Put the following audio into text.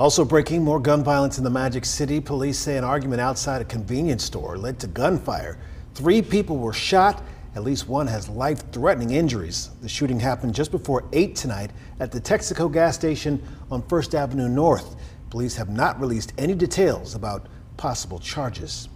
Also breaking more gun violence in the Magic City. Police say an argument outside a convenience store led to gunfire. Three people were shot. At least one has life threatening injuries. The shooting happened just before 8 tonight at the Texaco gas station on First Avenue North. Police have not released any details about possible charges.